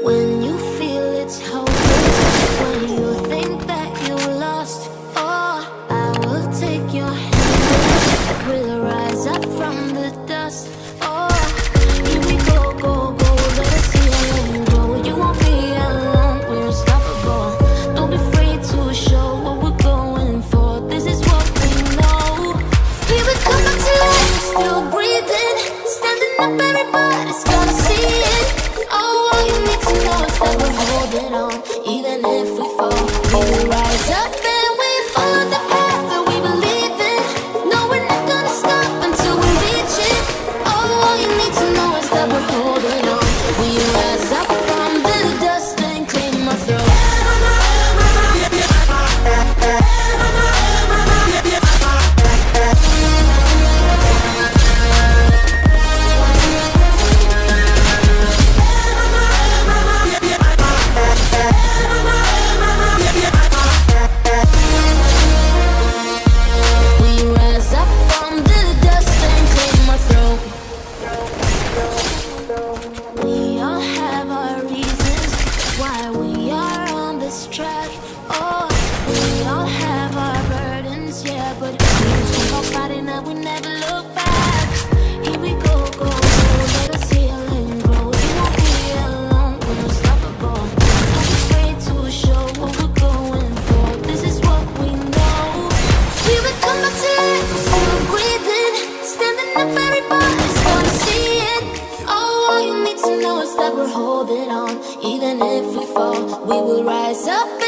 When you feel it's home. this track. Oh, we all have our burdens, yeah, but we keep on fighting that we never look back. fall, we will rise up.